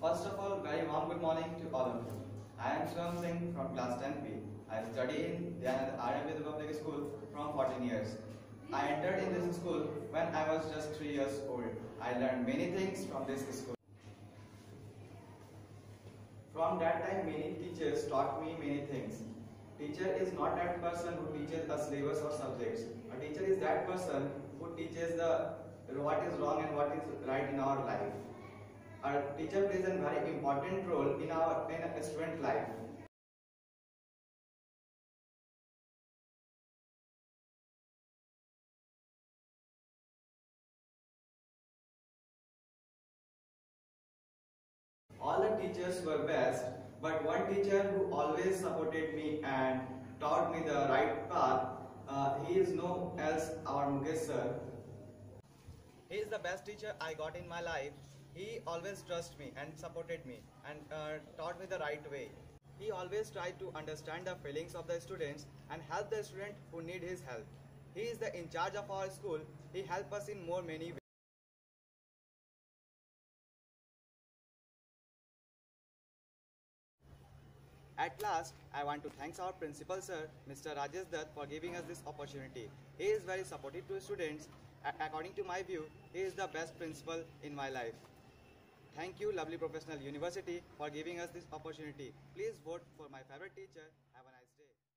First of all, very warm good morning to all of you. I am Shivam Singh from class 10B. I study in the Public School from 14 years. I entered in this school when I was just 3 years old. I learned many things from this school. From that time, many teachers taught me many things. Teacher is not that person who teaches us syllabus or subjects. A teacher is that person who teaches the what is wrong and what is right in our life. A teacher plays a very important role in our in a student life. All the teachers were best, but one teacher who always supported me and taught me the right path, uh, he is no else our Mukesh sir. He is the best teacher I got in my life. He always trusted me and supported me and uh, taught me the right way. He always tried to understand the feelings of the students and help the student who need his help. He is the in charge of our school. He helped us in more many ways. At last, I want to thank our principal sir, Mr. Rajesh Dutt, for giving us this opportunity. He is very supportive to students. According to my view, he is the best principal in my life. Thank you, lovely professional university, for giving us this opportunity. Please vote for my favorite teacher. Have a nice day.